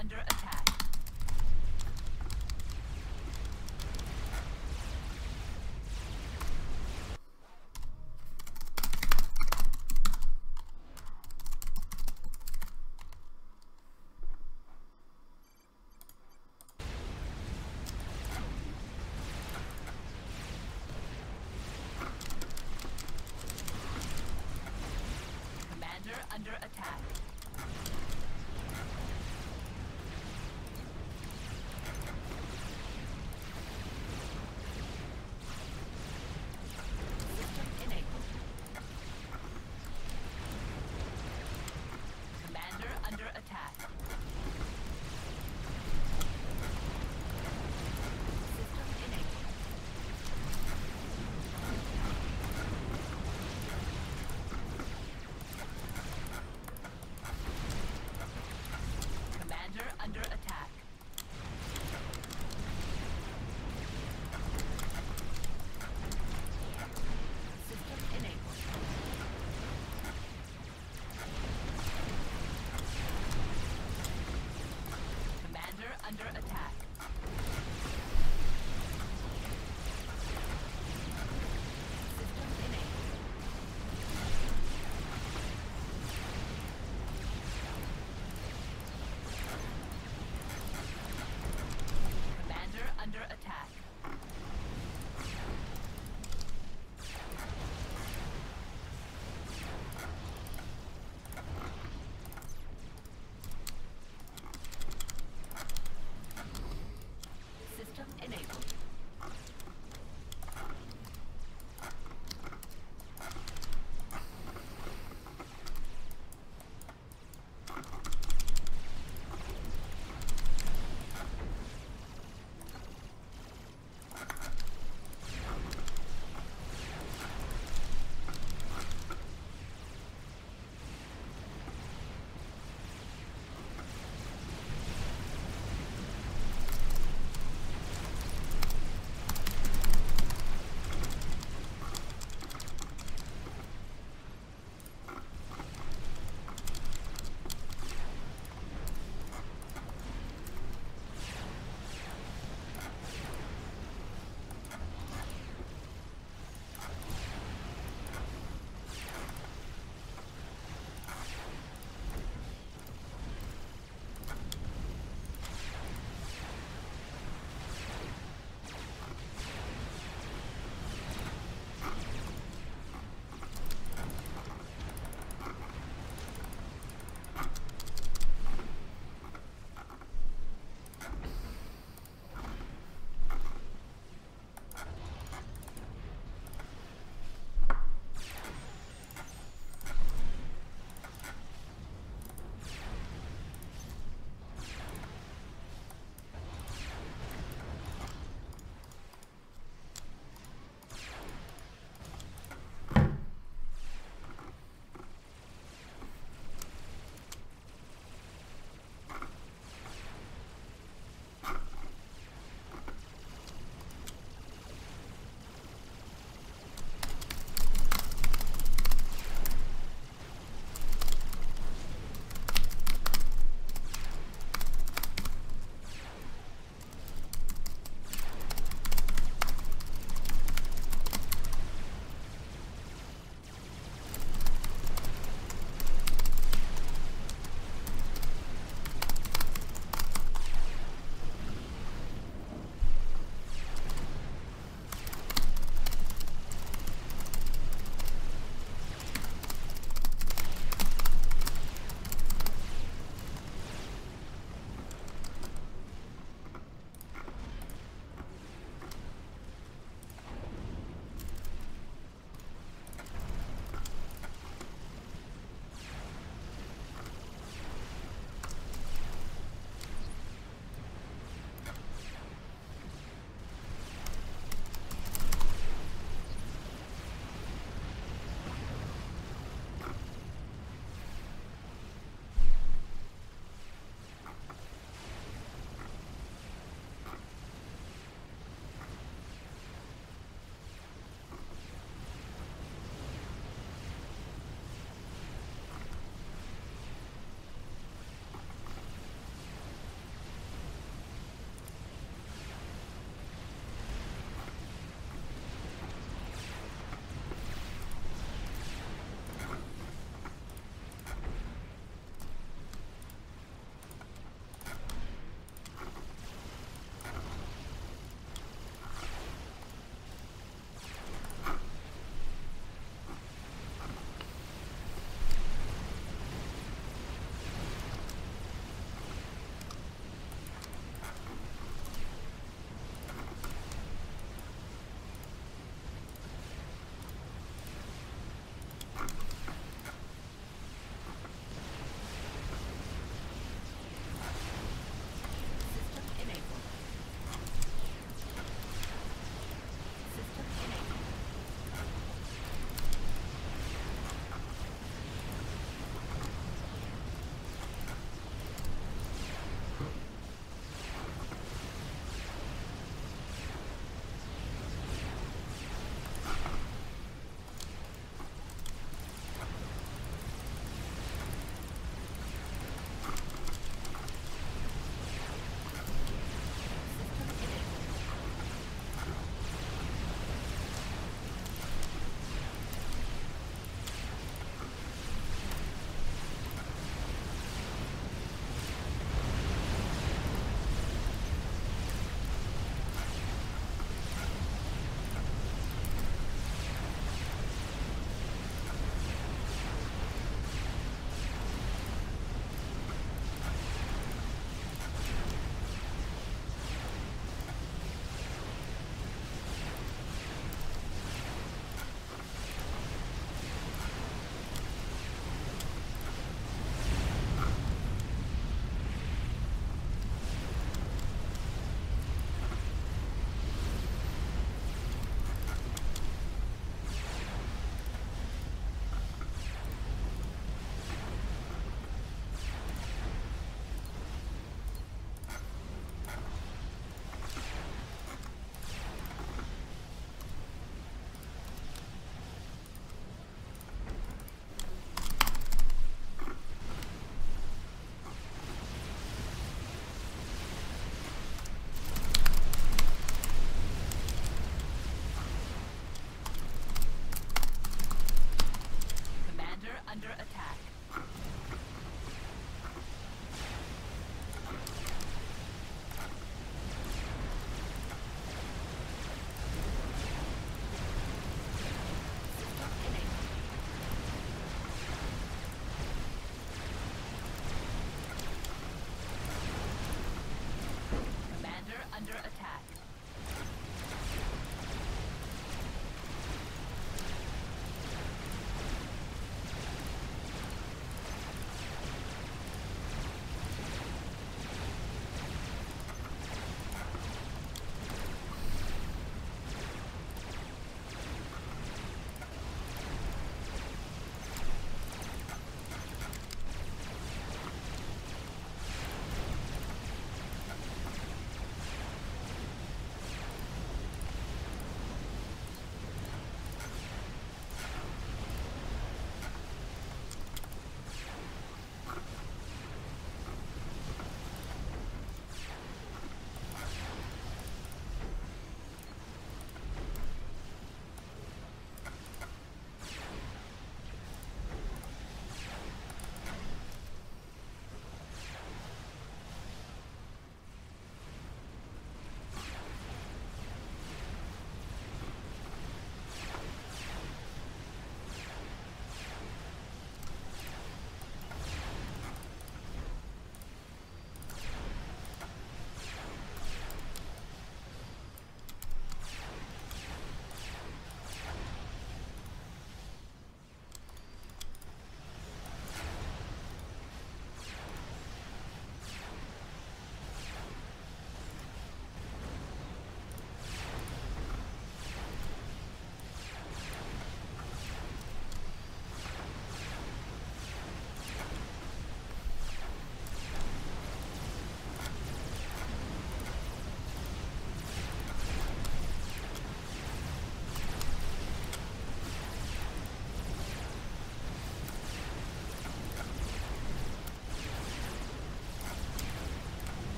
under attack. Under attack.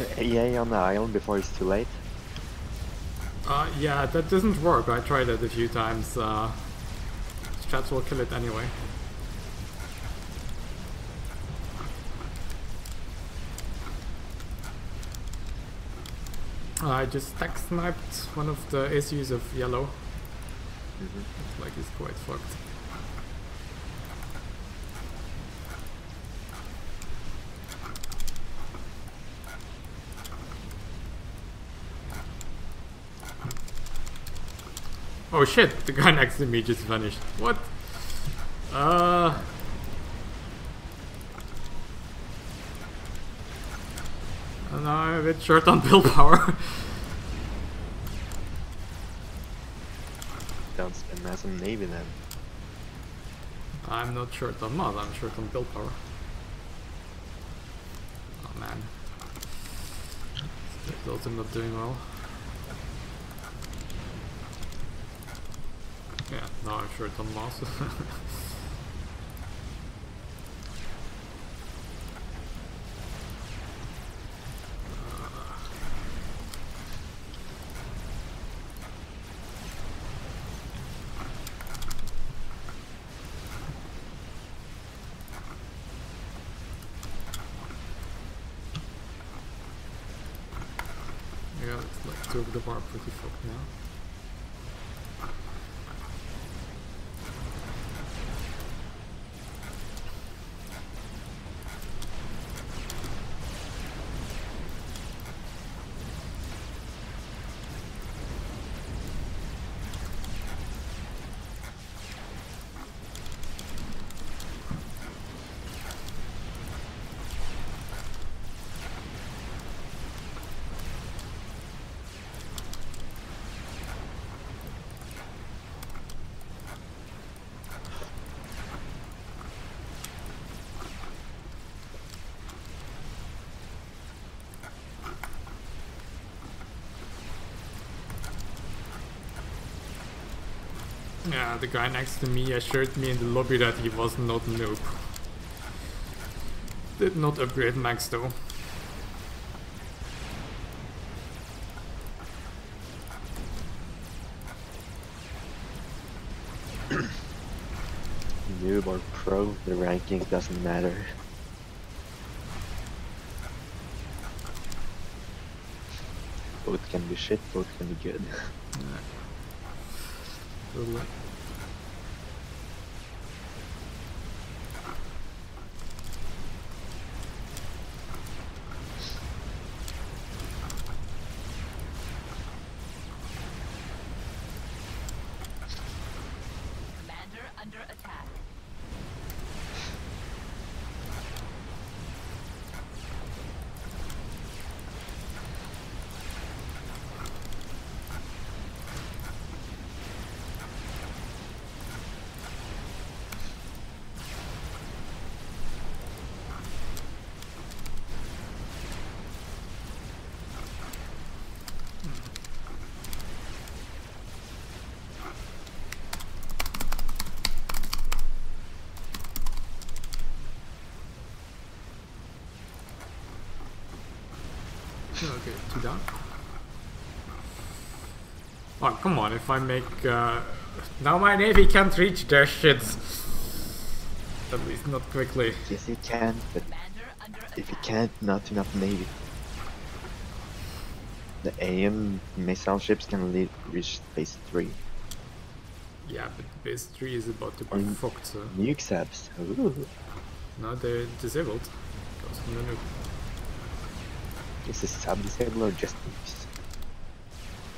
An EA on the island before it's too late. Uh, yeah, that doesn't work. I tried it a few times. Uh, Chats will kill it anyway. I just stack sniped one of the issues of yellow. Mhm. Looks like he's quite fucked. Oh shit, the guy next to me just vanished. What? Uh... And I'm a bit short on build power. Don't spend mass on Navy then. I'm not short on mod, I'm short on build power. Oh man. This build's not doing well. Yeah, short moss. yeah, it's like two of the bar pretty fucked now. Yeah, the guy next to me assured me in the lobby that he was not noob. Did not upgrade mex though. Noob or pro, the ranking doesn't matter. Both can be shit, both can be good. Totally. Commander under attack. Okay, two down. Oh, come on, if I make... Uh... Now my navy can't reach their shits. At least not quickly. Yes, you can, but Commander under attack. if you can't, not enough Navy. The AM missile ships can lead, reach phase 3. Yeah, but base 3 is about to be fucked, so... Nuke subs. Ooh. No, they're disabled. The. Is this sub disable or just nukes?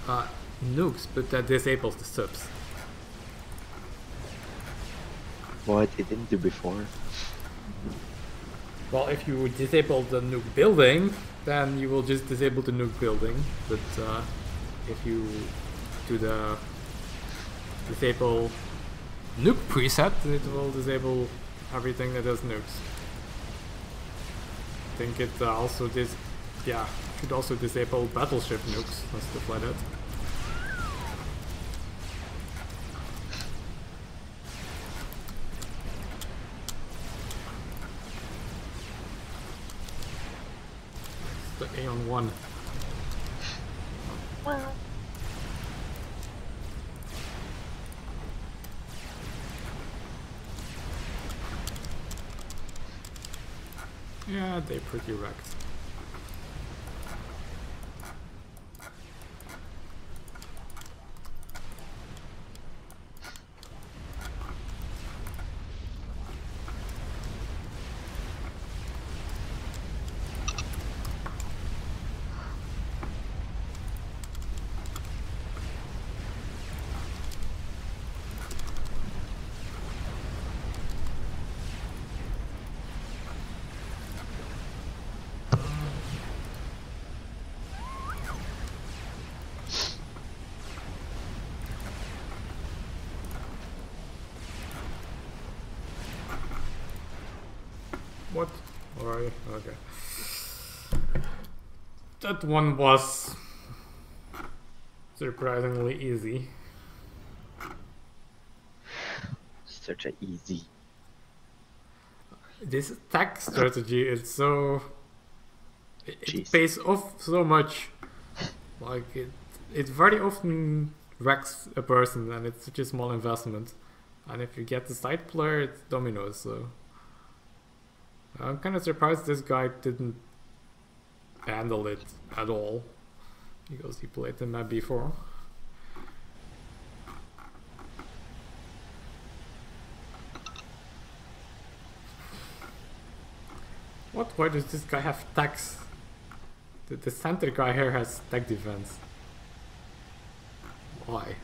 Uh, nukes, but that disables the subs. What it didn't do before. Well, if you disable the nuke building, then you will just disable the nuke building. But uh, if you do the disable nuke preset, it will disable everything that has nukes. I think it uh, also dis yeah should also disable battleship nukes and stuff like that. the Aeon 1. Yeah, they pretty wrecked. What? Where are you? Okay. That one was surprisingly easy. Such a easy. This attack strategy is so it, it Jeez. pays off so much. Like it, it very often wrecks a person, and it's such a small investment. And if you get the side player, it's dominoes. So I'm kind of surprised this guy didn't handle it at all, because he played the map before. What? Why does this guy have tax? The, the center guy here has tech defense. Why?